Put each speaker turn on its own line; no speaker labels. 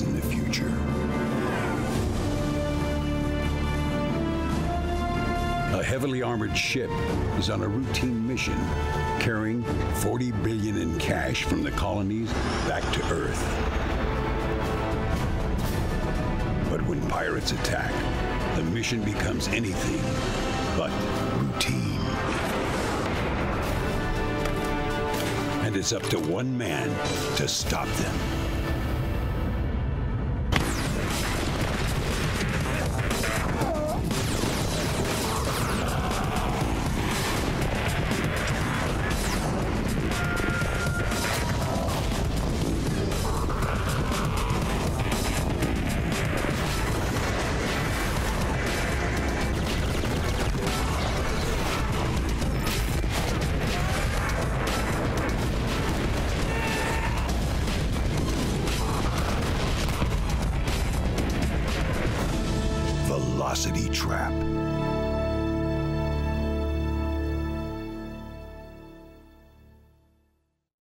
in the future. A heavily armored ship is on a routine mission, carrying 40 billion in cash from the colonies back to Earth. But when pirates attack, the mission becomes anything but routine. And it's up to one man to stop them. Velocity Trap.